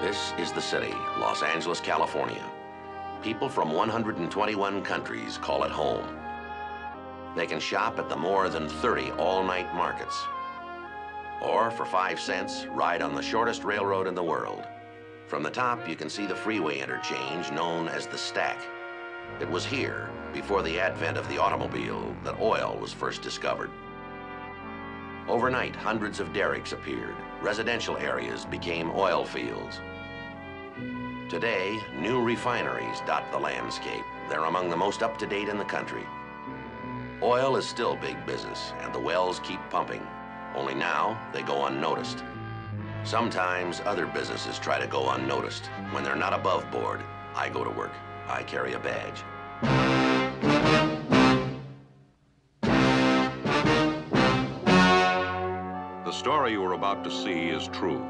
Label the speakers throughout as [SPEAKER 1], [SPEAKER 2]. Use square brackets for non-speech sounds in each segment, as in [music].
[SPEAKER 1] This is the city, Los Angeles, California. People from 121 countries call it home. They can shop at the more than 30 all-night markets. Or for five cents, ride on the shortest railroad in the world. From the top, you can see the freeway interchange known as the Stack. It was here, before the advent of the automobile, that oil was first discovered. Overnight, hundreds of derricks appeared. Residential areas became oil fields. Today, new refineries dot the landscape. They're among the most up-to-date in the country. Oil is still big business, and the wells keep pumping. Only now, they go unnoticed. Sometimes other businesses try to go unnoticed. When they're not above board, I go to work. I carry a badge.
[SPEAKER 2] The story you are about to see is true.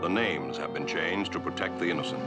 [SPEAKER 2] The names have been changed to protect the innocent.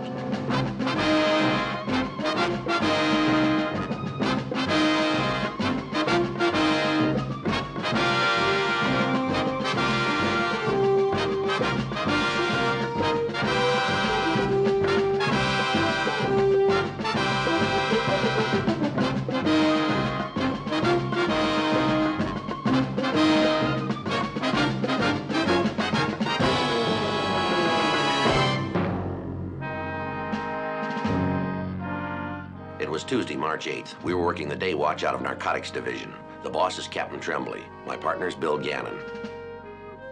[SPEAKER 1] Was Tuesday, March 8th. We were working the day watch out of Narcotics Division. The boss is Captain Trembly. My partner's Bill Gannon.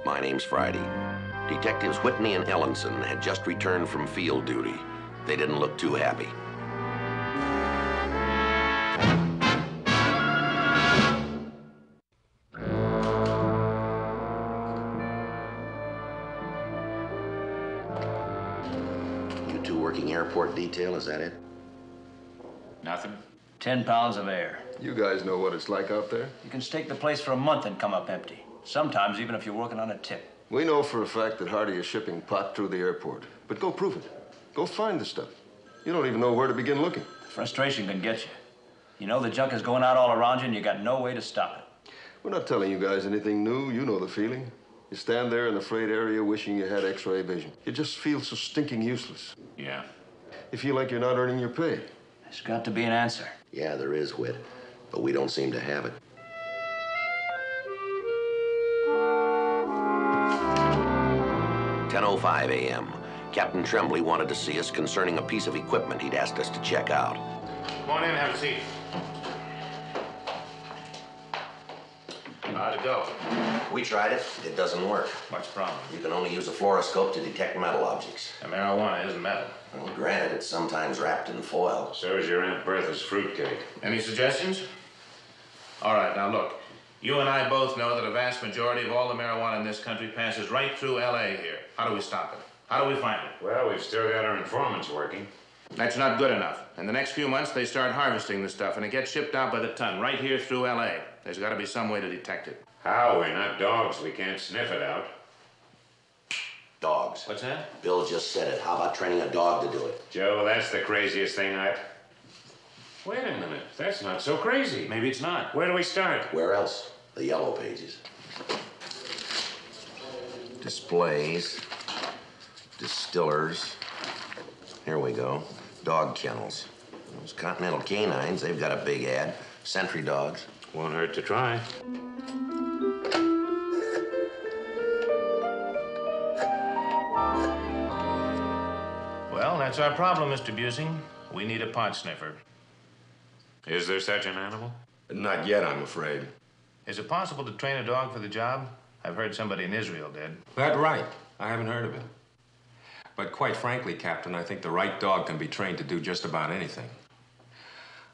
[SPEAKER 1] My name's Friday. Detectives Whitney and Ellenson had just returned from field duty. They didn't look too happy. You two working airport detail, is that it?
[SPEAKER 3] Nothing.
[SPEAKER 4] Ten pounds of air.
[SPEAKER 5] You guys know what it's like out there?
[SPEAKER 4] You can stake the place for a month and come up empty. Sometimes even if you're working on a tip.
[SPEAKER 5] We know for a fact that Hardy is shipping pot through the airport. But go prove it. Go find the stuff. You don't even know where to begin looking.
[SPEAKER 4] Frustration can get you. You know the junk is going out all around you and you got no way to stop it.
[SPEAKER 5] We're not telling you guys anything new. You know the feeling. You stand there in the freight area wishing you had x-ray vision. You just feel so stinking useless.
[SPEAKER 3] Yeah.
[SPEAKER 5] You feel like you're not earning your pay.
[SPEAKER 4] There's got to be an answer.
[SPEAKER 1] Yeah, there is, wit, but we don't seem to have it. Ten oh five a.m. Captain Trembly wanted to see us concerning a piece of equipment he'd asked us to check out.
[SPEAKER 3] Come on in, have a seat. How'd it go?
[SPEAKER 1] We tried it. It doesn't work.
[SPEAKER 3] What's the problem?
[SPEAKER 1] You can only use a fluoroscope to detect metal objects.
[SPEAKER 3] The marijuana isn't metal.
[SPEAKER 1] Well, granted, it's sometimes wrapped in foil.
[SPEAKER 6] So is your Aunt Bertha's fruitcake.
[SPEAKER 3] Any suggestions? All right, now look. You and I both know that a vast majority of all the marijuana in this country passes right through L.A. here. How do we stop it? How do we find it?
[SPEAKER 6] Well, we've still got our informants working.
[SPEAKER 3] That's not good enough. In the next few months, they start harvesting the stuff, and it gets shipped out by the ton right here through L.A. There's got to be some way to detect it.
[SPEAKER 6] How? We're not dogs. We can't sniff it out.
[SPEAKER 1] Dogs.
[SPEAKER 3] What's that?
[SPEAKER 1] Bill just said it. How about training a dog to do it?
[SPEAKER 6] Joe, that's the craziest thing I've... Wait a minute. That's not so crazy.
[SPEAKER 3] Maybe it's not.
[SPEAKER 6] Where do we start?
[SPEAKER 1] Where else? The yellow pages. Displays. Distillers. Here we go. Dog kennels. Those Continental Canines, they've got a big ad. Sentry dogs.
[SPEAKER 6] Won't hurt to try.
[SPEAKER 3] Well, that's our problem, Mr. Busing. We need a pot sniffer.
[SPEAKER 6] Is there such an animal?
[SPEAKER 5] Not yet, I'm afraid.
[SPEAKER 3] Is it possible to train a dog for the job? I've heard somebody in Israel did.
[SPEAKER 7] That right. I haven't heard of it. But quite frankly, Captain, I think the right dog can be trained to do just about anything.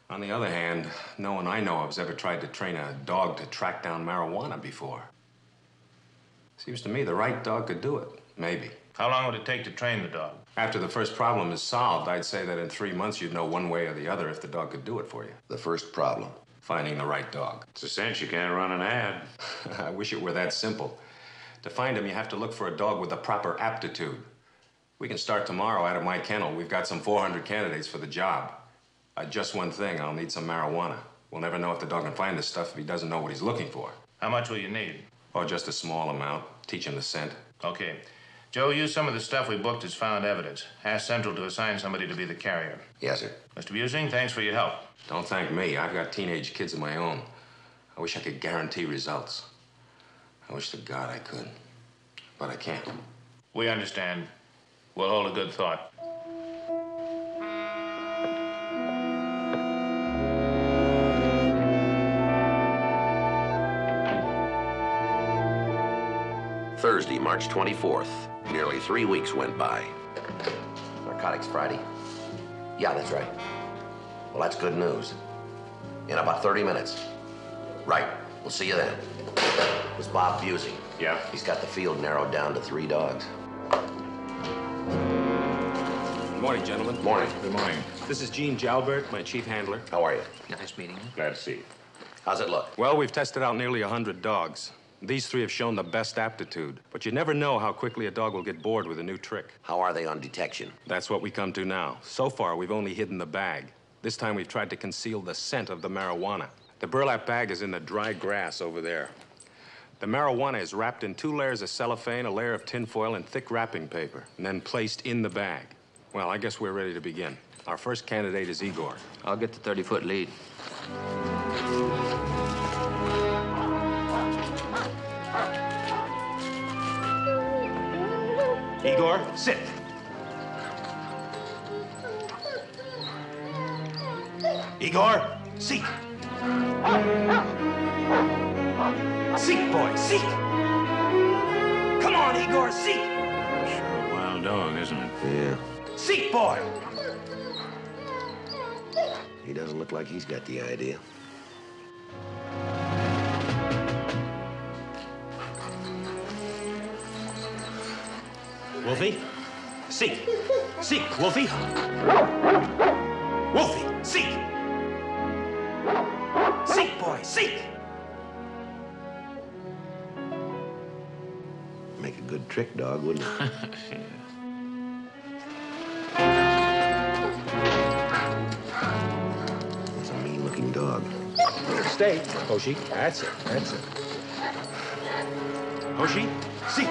[SPEAKER 7] On the other hand, no one I know of has ever tried to train a dog to track down marijuana before. Seems to me the right dog could do it. Maybe.
[SPEAKER 3] How long would it take to train the dog?
[SPEAKER 7] After the first problem is solved, I'd say that in three months you'd know one way or the other if the dog could do it for you.
[SPEAKER 1] The first problem.
[SPEAKER 7] Finding the right dog.
[SPEAKER 6] It's a cinch you can't run an ad. [laughs]
[SPEAKER 7] I wish it were that simple. To find him, you have to look for a dog with the proper aptitude. We can start tomorrow out of my kennel. We've got some 400 candidates for the job. Uh, just one thing, I'll need some marijuana. We'll never know if the dog can find this stuff if he doesn't know what he's looking for.
[SPEAKER 3] How much will you need?
[SPEAKER 7] Or just a small amount. Teach him the scent.
[SPEAKER 3] Okay. Joe, use some of the stuff we booked as found evidence. Ask Central to assign somebody to be the carrier.
[SPEAKER 1] Yes, sir.
[SPEAKER 3] Mr. Busing, thanks for your help.
[SPEAKER 7] Don't thank me. I've got teenage kids of my own. I wish I could guarantee results. I wish to God I could. But I can't.
[SPEAKER 3] We understand. We'll hold a good thought.
[SPEAKER 1] Thursday, March 24th. Nearly three weeks went by. Narcotics Friday? Yeah, that's right. Well, that's good news. In about 30 minutes. Right. We'll see you then. It was Bob Busing.
[SPEAKER 6] Yeah?
[SPEAKER 1] He's got the field narrowed down to three dogs.
[SPEAKER 7] Morning, gentlemen.
[SPEAKER 1] Morning.
[SPEAKER 6] Good morning.
[SPEAKER 7] This is Gene Jalbert, my chief handler.
[SPEAKER 1] How are you?
[SPEAKER 4] Nice meeting you.
[SPEAKER 6] Glad to see you.
[SPEAKER 1] How's it look?
[SPEAKER 7] Well, we've tested out nearly a 100 dogs. These three have shown the best aptitude. But you never know how quickly a dog will get bored with a new trick.
[SPEAKER 1] How are they on detection?
[SPEAKER 7] That's what we come to now. So far, we've only hidden the bag. This time, we've tried to conceal the scent of the marijuana. The burlap bag is in the dry grass over there. The marijuana is wrapped in two layers of cellophane, a layer of tinfoil, and thick wrapping paper, and then placed in the bag. Well, I guess we're ready to begin. Our first candidate is Igor.
[SPEAKER 4] I'll get the 30 foot lead.
[SPEAKER 7] Igor, sit. Igor, seek. Seek, boy, seek. Come on, Igor, seek.
[SPEAKER 6] Sure a wild dog, isn't it?
[SPEAKER 1] Yeah.
[SPEAKER 7] Seek, boy.
[SPEAKER 1] He doesn't look like he's got the idea.
[SPEAKER 7] Wolfie, seek. Seek, Wolfie. Wolfie, seek. Seek, boy, seek.
[SPEAKER 1] Make a good trick dog, wouldn't it? He's [laughs]
[SPEAKER 7] Stay. Hoshi, that's it, that's it. Hoshi, seek.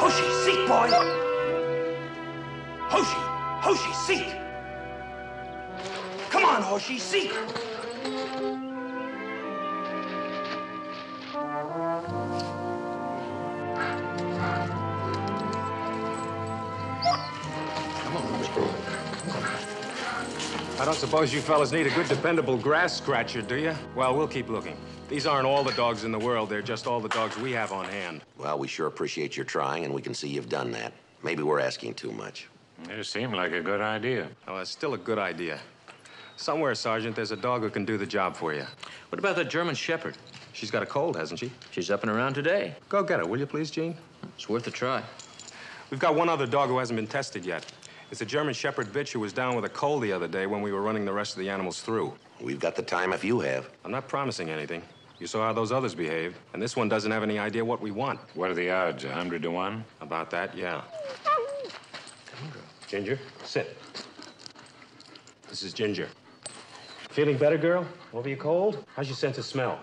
[SPEAKER 7] Hoshi, seek, boy. Hoshi, Hoshi, seek. Come on, Hoshi, seek. Suppose you fellas need a good, dependable grass scratcher, do you? Well, we'll keep looking. These aren't all the dogs in the world. They're just all the dogs we have on hand.
[SPEAKER 1] Well, we sure appreciate your trying, and we can see you've done that. Maybe we're asking too much.
[SPEAKER 6] It seemed like a good idea.
[SPEAKER 7] Oh, it's still a good idea. Somewhere, Sergeant, there's a dog who can do the job for you.
[SPEAKER 4] What about that German Shepherd?
[SPEAKER 7] She's got a cold, hasn't she?
[SPEAKER 4] She's up and around today.
[SPEAKER 7] Go get her, will you please, Gene?
[SPEAKER 4] It's worth a try.
[SPEAKER 7] We've got one other dog who hasn't been tested yet. It's a German Shepherd bitch who was down with a cold the other day when we were running the rest of the animals through.
[SPEAKER 1] We've got the time if you have.
[SPEAKER 7] I'm not promising anything. You saw how those others behaved, and this one doesn't have any idea what we want.
[SPEAKER 6] What are the odds? A hundred to one?
[SPEAKER 7] About that, yeah. Ginger, sit. This is Ginger. Feeling better, girl? Over your cold? How's your sense of smell?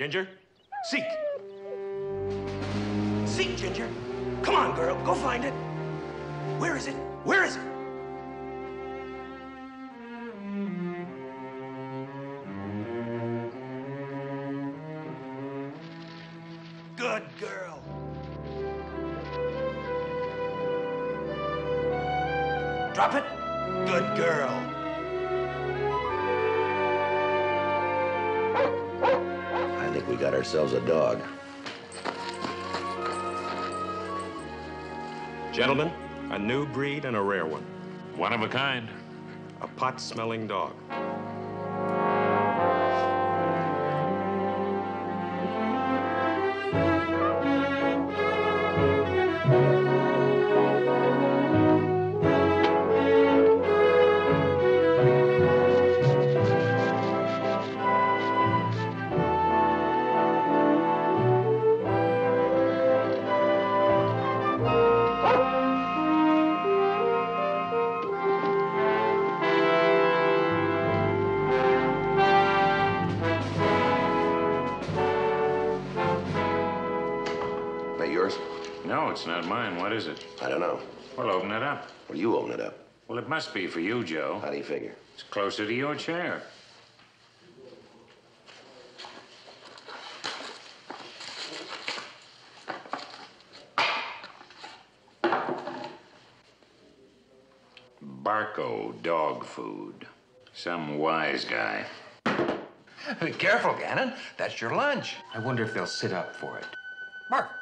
[SPEAKER 7] Ginger, seek. Seek, Ginger. Come on, girl, go find it. Where is it? Where is it?
[SPEAKER 1] Ourselves a dog.
[SPEAKER 7] Gentlemen, a new breed and a rare one.
[SPEAKER 6] One of a kind.
[SPEAKER 7] A pot smelling dog.
[SPEAKER 6] It's not mine. What is it?
[SPEAKER 1] I don't know.
[SPEAKER 6] Well, open it up.
[SPEAKER 1] Well, you open it up.
[SPEAKER 6] Well, it must be for you, Joe.
[SPEAKER 1] How do you figure?
[SPEAKER 6] It's closer to your chair. Barco dog food. Some wise guy.
[SPEAKER 8] Be careful, Gannon. That's your lunch.
[SPEAKER 7] I wonder if they'll sit up for it.
[SPEAKER 8] Bark.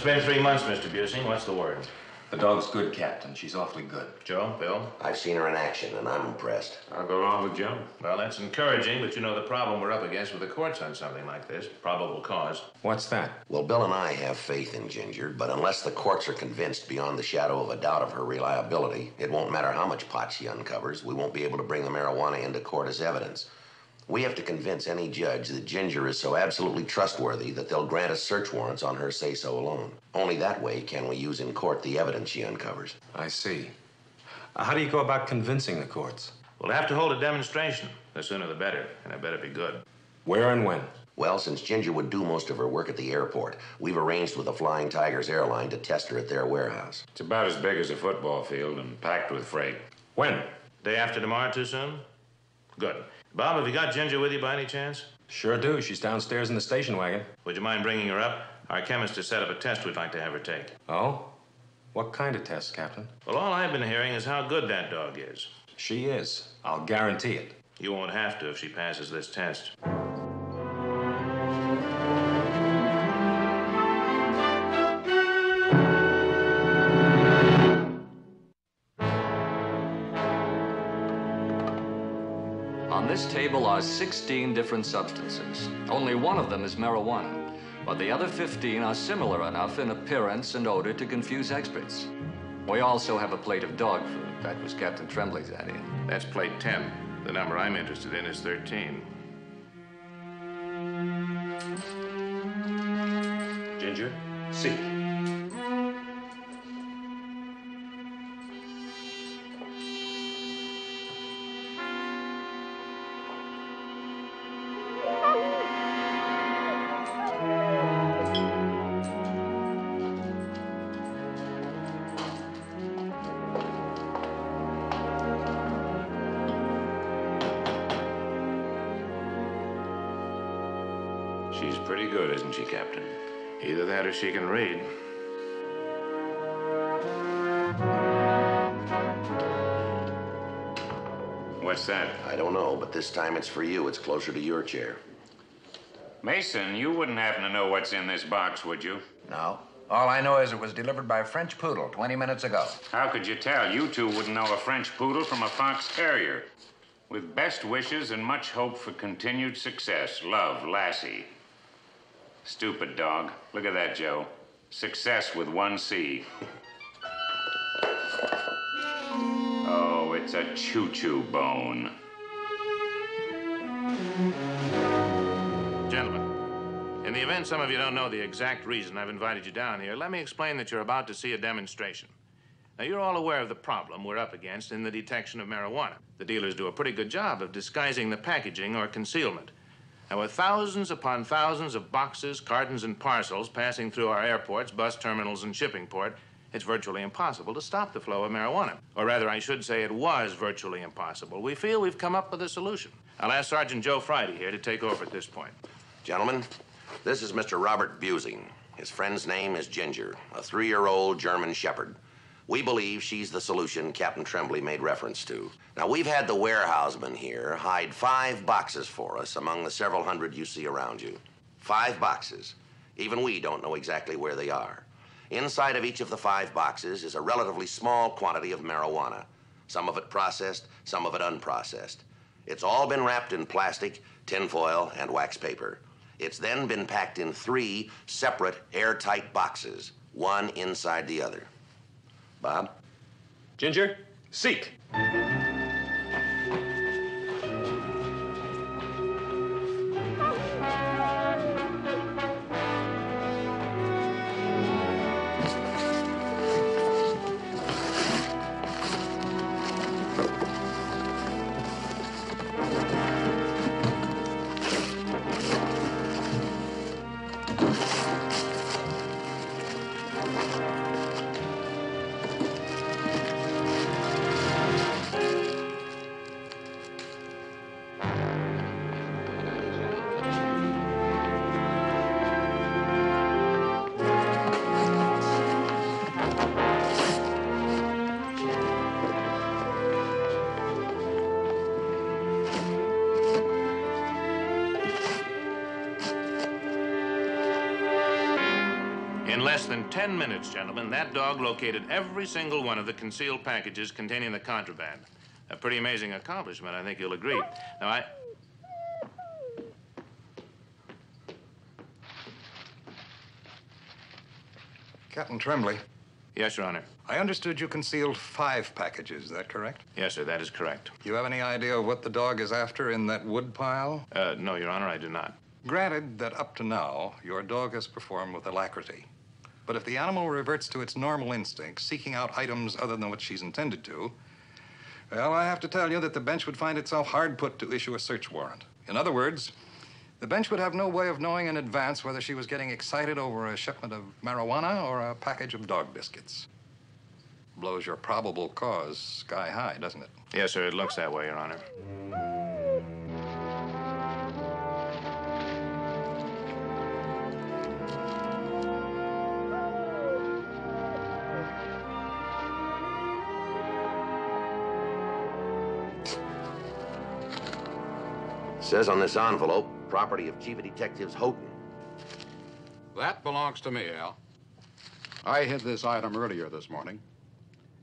[SPEAKER 3] It's been three months, Mr. Busing. What's the word?
[SPEAKER 7] The dog's good, Captain. She's awfully good.
[SPEAKER 3] Joe, Bill?
[SPEAKER 1] I've seen her in action, and I'm impressed.
[SPEAKER 6] I'll go along with Joe.
[SPEAKER 3] Well, that's encouraging, but you know the problem we're up against with the courts on something like this probable cause.
[SPEAKER 7] What's that?
[SPEAKER 1] Well, Bill and I have faith in Ginger, but unless the courts are convinced beyond the shadow of a doubt of her reliability, it won't matter how much pot she uncovers. We won't be able to bring the marijuana into court as evidence. We have to convince any judge that Ginger is so absolutely trustworthy that they'll grant us search warrants on her say so alone. Only that way can we use in court the evidence she uncovers.
[SPEAKER 7] I see. Uh, how do you go about convincing the courts?
[SPEAKER 3] We'll have to hold a demonstration. The sooner the better, and it better be good.
[SPEAKER 7] Where and when?
[SPEAKER 1] Well, since Ginger would do most of her work at the airport, we've arranged with the Flying Tigers airline to test her at their warehouse.
[SPEAKER 6] It's about as big as a football field and packed with freight.
[SPEAKER 7] When?
[SPEAKER 3] Day after tomorrow, too soon? Good. Bob, have you got Ginger with you by any chance?
[SPEAKER 7] Sure do. She's downstairs in the station wagon.
[SPEAKER 3] Would you mind bringing her up? Our chemist has set up a test we'd like to have her take.
[SPEAKER 7] Oh? What kind of test, Captain?
[SPEAKER 3] Well, all I've been hearing is how good that dog is.
[SPEAKER 7] She is. I'll guarantee it.
[SPEAKER 3] You won't have to if she passes this test.
[SPEAKER 9] This table are 16 different substances. Only one of them is marijuana, but the other 15 are similar enough in appearance and odor to confuse experts. We also have a plate of dog food. That was Captain Trembly's add-in.
[SPEAKER 3] That's plate 10. The number I'm interested in is 13.
[SPEAKER 6] Ginger, seek. Pretty good, isn't she, Captain?
[SPEAKER 3] Either that or she can read.
[SPEAKER 6] What's that?
[SPEAKER 1] I don't know, but this time it's for you. It's closer to your chair.
[SPEAKER 6] Mason, you wouldn't happen to know what's in this box, would you?
[SPEAKER 8] No. All I know is it was delivered by a French poodle 20 minutes ago.
[SPEAKER 6] How could you tell? You two wouldn't know a French poodle from a fox terrier. With best wishes and much hope for continued success, love, Lassie. Stupid dog. Look at that, Joe. Success with one C. Oh, it's a choo choo bone.
[SPEAKER 3] Gentlemen, in the event some of you don't know the exact reason I've invited you down here, let me explain that you're about to see a demonstration. Now, you're all aware of the problem we're up against in the detection of marijuana. The dealers do a pretty good job of disguising the packaging or concealment. Now, with thousands upon thousands of boxes, cartons, and parcels passing through our airports, bus terminals, and shipping port, it's virtually impossible to stop the flow of marijuana. Or rather, I should say it was virtually impossible. We feel we've come up with a solution. I'll ask Sergeant Joe Friday here to take over at this point.
[SPEAKER 1] Gentlemen, this is Mr. Robert Busing. His friend's name is Ginger, a three year old German Shepherd. We believe she's the solution Captain Trembly made reference to. Now, we've had the warehouseman here hide five boxes for us among the several hundred you see around you. Five boxes. Even we don't know exactly where they are. Inside of each of the five boxes is a relatively small quantity of marijuana, some of it processed, some of it unprocessed. It's all been wrapped in plastic, tinfoil, and wax paper. It's then been packed in three separate airtight boxes, one inside the other. Bob?
[SPEAKER 7] Ginger, seek.
[SPEAKER 3] In less than 10 minutes, gentlemen, that dog located every single one of the concealed packages containing the contraband. A pretty amazing accomplishment, I think you'll agree. Now, I.
[SPEAKER 8] Captain Trembly,
[SPEAKER 3] Yes, Your Honor.
[SPEAKER 8] I understood you concealed five packages. Is that correct?
[SPEAKER 3] Yes, sir, that is correct.
[SPEAKER 8] You have any idea of what the dog is after in that wood pile?
[SPEAKER 3] Uh, no, Your Honor, I do not.
[SPEAKER 8] Granted that up to now, your dog has performed with alacrity. But if the animal reverts to its normal instinct, seeking out items other than what she's intended to, well, I have to tell you that the bench would find itself hard put to issue a search warrant. In other words, the bench would have no way of knowing in advance whether she was getting excited over a shipment of marijuana or a package of dog biscuits. Blows your probable cause sky high, doesn't it?
[SPEAKER 3] Yes, sir, it looks that way, Your Honor.
[SPEAKER 1] Says on this envelope, property of Chief of Detectives Houghton.
[SPEAKER 10] That belongs to me, Al. I hid this item earlier this morning.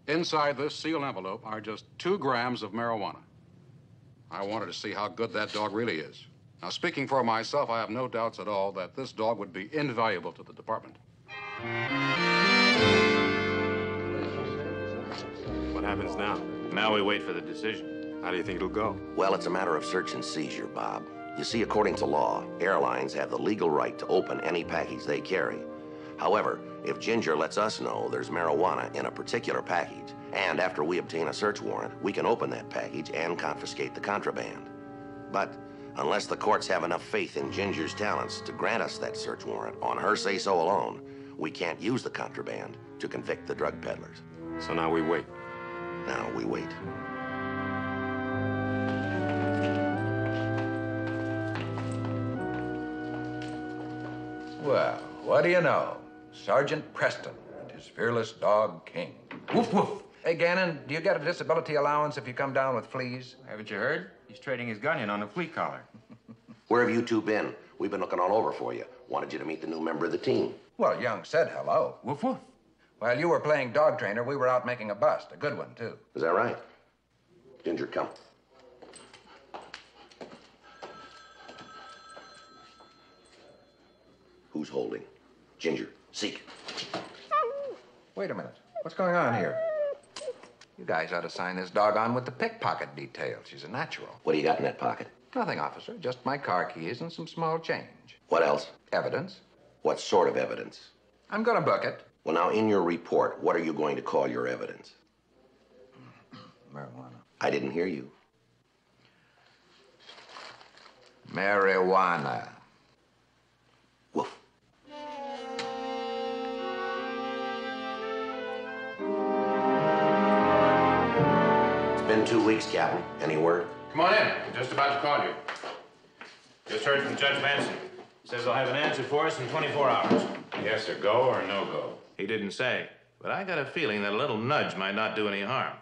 [SPEAKER 10] Inside this sealed envelope are just two grams of marijuana. I wanted to see how good that dog really is. Now, speaking for myself, I have no doubts at all that this dog would be invaluable to the department.
[SPEAKER 7] What happens now?
[SPEAKER 3] Now we wait for the decision.
[SPEAKER 7] How do you think it'll go?
[SPEAKER 1] Well, it's a matter of search and seizure, Bob. You see, according to law, airlines have the legal right to open any package they carry. However, if Ginger lets us know there's marijuana in a particular package, and after we obtain a search warrant, we can open that package and confiscate the contraband. But unless the courts have enough faith in Ginger's talents to grant us that search warrant on her say so alone, we can't use the contraband to convict the drug peddlers.
[SPEAKER 7] So now we wait.
[SPEAKER 1] Now we wait.
[SPEAKER 8] Well, what do you know? Sergeant Preston and his fearless dog, King. Woof, woof. Hey, Gannon, do you get a disability allowance if you come down with fleas?
[SPEAKER 11] Haven't you heard? He's trading his gun in on a flea collar. [laughs]
[SPEAKER 1] Where have you two been? We've been looking all over for you. Wanted you to meet the new member of the team.
[SPEAKER 8] Well, Young said hello.
[SPEAKER 11] Woof woof.
[SPEAKER 8] While you were playing dog trainer, we were out making a bust. A good one, too.
[SPEAKER 1] Is that right? Ginger, come. Who's holding? Ginger, seek.
[SPEAKER 8] Wait a minute. What's going on here? You guys ought to sign this dog on with the pickpocket detail. She's a natural.
[SPEAKER 1] What do you got in that pocket?
[SPEAKER 8] Nothing, officer. Just my car keys and some small change.
[SPEAKER 1] What else?
[SPEAKER 8] Evidence.
[SPEAKER 1] What sort of evidence?
[SPEAKER 8] I'm gonna book it.
[SPEAKER 1] Well, now, in your report, what are you going to call your evidence? [clears throat]
[SPEAKER 8] Marijuana.
[SPEAKER 1] I didn't hear you.
[SPEAKER 8] Marijuana.
[SPEAKER 1] Been two weeks, Captain. Any word?
[SPEAKER 3] Come on in. I'm just about to call you. Just heard from Judge Manson. Says they'll have an answer for us in 24 hours.
[SPEAKER 6] Yes, sir. Go or no go?
[SPEAKER 3] He didn't say, but I got a feeling that a little nudge might not do any harm.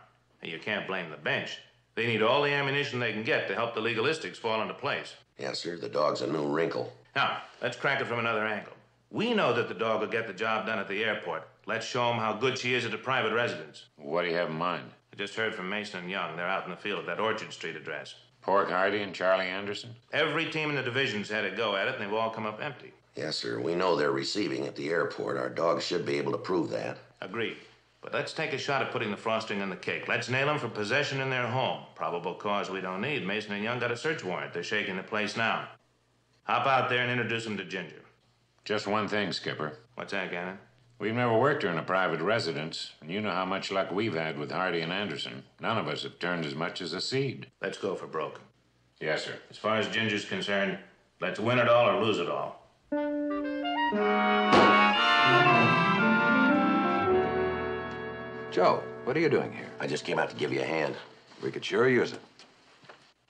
[SPEAKER 3] And you can't blame the bench. They need all the ammunition they can get to help the legalistics fall into place.
[SPEAKER 1] Yes, sir. The dog's a new wrinkle.
[SPEAKER 3] Now, let's crack it from another angle. We know that the dog will get the job done at the airport. Let's show him how good she is at a private residence.
[SPEAKER 6] What do you have in mind?
[SPEAKER 3] I just heard from Mason and Young. They're out in the field at that Orchard Street address.
[SPEAKER 6] Pork Hardy and Charlie Anderson?
[SPEAKER 3] Every team in the division's had a go at it, and they've all come up empty.
[SPEAKER 1] Yes, sir. We know they're receiving at the airport. Our dogs should be able to prove that.
[SPEAKER 3] Agreed. But let's take a shot at putting the frosting on the cake. Let's nail them for possession in their home. Probable cause we don't need. Mason and Young got a search warrant. They're shaking the place now. Hop out there and introduce them to Ginger.
[SPEAKER 6] Just one thing, Skipper.
[SPEAKER 3] What's that, Gannon?
[SPEAKER 6] We've never worked her in a private residence, and you know how much luck we've had with Hardy and Anderson. None of us have turned as much as a seed.
[SPEAKER 3] Let's go for broke.
[SPEAKER 6] Yes, sir.
[SPEAKER 3] As far as Ginger's concerned, let's win it all or lose it all.
[SPEAKER 8] Joe, what are you doing here?
[SPEAKER 1] I just came out to give you a hand.
[SPEAKER 8] We could sure use it.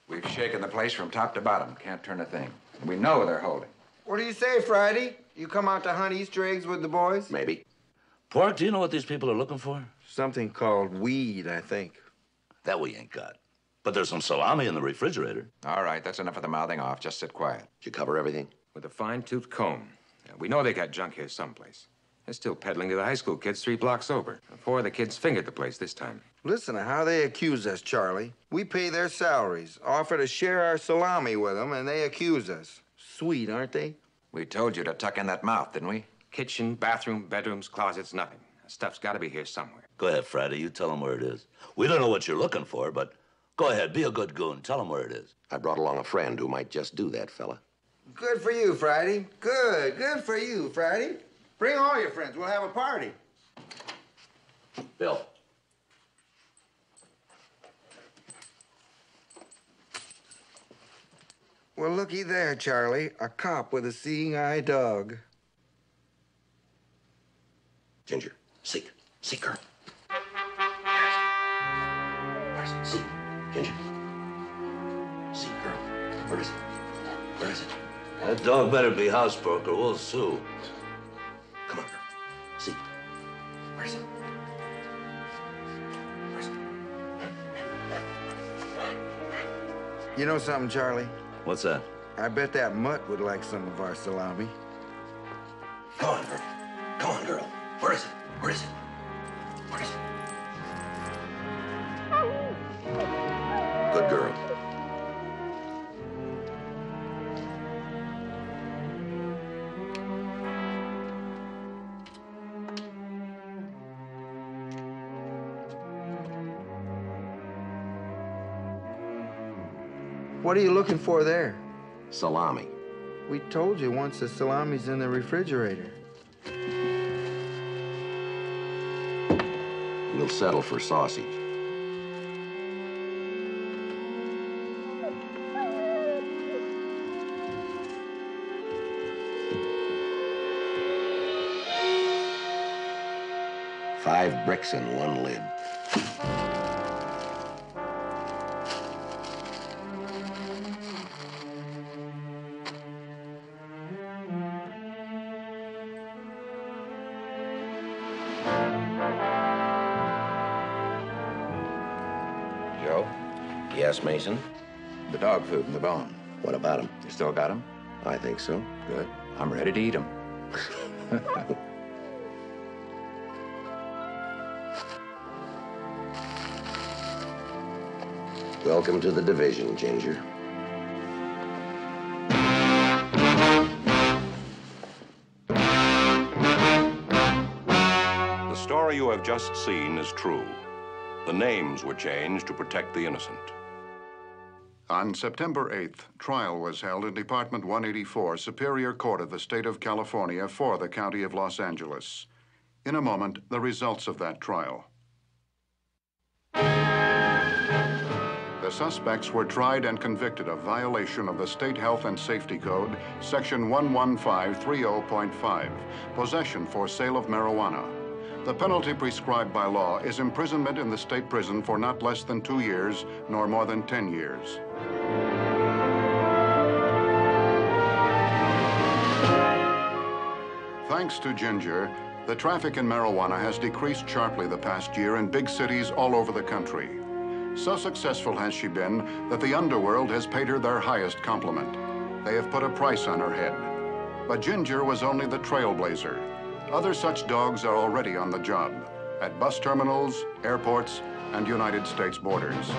[SPEAKER 8] We've shaken the place from top to bottom. Can't turn a thing. We know they're holding.
[SPEAKER 12] What do you say, Friday? You come out to hunt Easter eggs with the boys?
[SPEAKER 1] Maybe.
[SPEAKER 13] Pork, do you know what these people are looking for?
[SPEAKER 12] Something called weed, I think.
[SPEAKER 13] That we ain't got. But there's some salami in the refrigerator.
[SPEAKER 8] All right, that's enough of the mouthing off. Just sit quiet.
[SPEAKER 1] Did you cover everything?
[SPEAKER 14] With a fine-tooth comb. Yeah, we know they got junk here someplace.
[SPEAKER 11] They're still peddling to the high school kids three blocks over. Four of the kids fingered the place this time.
[SPEAKER 12] Listen to how they accuse us, Charlie. We pay their salaries, offer to share our salami with them, and they accuse us. Sweet, aren't they?
[SPEAKER 14] We told you to tuck in that mouth, didn't we?
[SPEAKER 11] Kitchen, bathroom, bedrooms, closets, nothing. Stuff's got to be here somewhere.
[SPEAKER 13] Go ahead, Friday. You tell them where it is. We don't know what you're looking for, but go ahead. Be a good goon. Tell them where it is.
[SPEAKER 1] I brought along a friend who might just do that, fella.
[SPEAKER 12] Good for you, Friday. Good, good for you, Friday. Bring all your friends. We'll have a party.
[SPEAKER 1] Bill.
[SPEAKER 12] Well, looky there, Charlie. A cop with a seeing eye dog.
[SPEAKER 1] Ginger, seek. Seek her. Where's it? Seek. Ginger. Seek girl. Where is it? Where is it?
[SPEAKER 13] That dog better be housebroken or we'll sue.
[SPEAKER 1] Come on, girl. Seek. Where is it?
[SPEAKER 12] You know something, Charlie?
[SPEAKER 13] What's that?
[SPEAKER 12] I bet that mutt would like some of our salami. What are you looking for there?
[SPEAKER 1] Salami.
[SPEAKER 12] We told you once the salami's in the refrigerator.
[SPEAKER 1] We'll settle for sausage. Five bricks and one lid. Yes, Mason?
[SPEAKER 14] the dog food and the bone.
[SPEAKER 1] What about him?
[SPEAKER 14] You still got 'em?
[SPEAKER 1] I think so.
[SPEAKER 14] Good. I'm ready to eat 'em. [laughs]
[SPEAKER 1] Welcome to the division, Ginger.
[SPEAKER 2] The story you have just seen is true. The names were changed to protect the innocent.
[SPEAKER 15] On September 8th, trial was held in Department 184, Superior Court of the State of California for the County of Los Angeles. In a moment, the results of that trial. The suspects were tried and convicted of violation of the State Health and Safety Code, Section 11530.5, possession for sale of marijuana. The penalty prescribed by law is imprisonment in the state prison for not less than two years, nor more than 10 years. Thanks to Ginger, the traffic in marijuana has decreased sharply the past year in big cities all over the country. So successful has she been that the underworld has paid her their highest compliment. They have put a price on her head. But Ginger was only the trailblazer. Other such dogs are already on the job at bus terminals, airports, and United States borders.